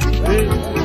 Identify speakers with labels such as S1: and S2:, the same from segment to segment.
S1: Hey.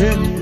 S1: Yeah.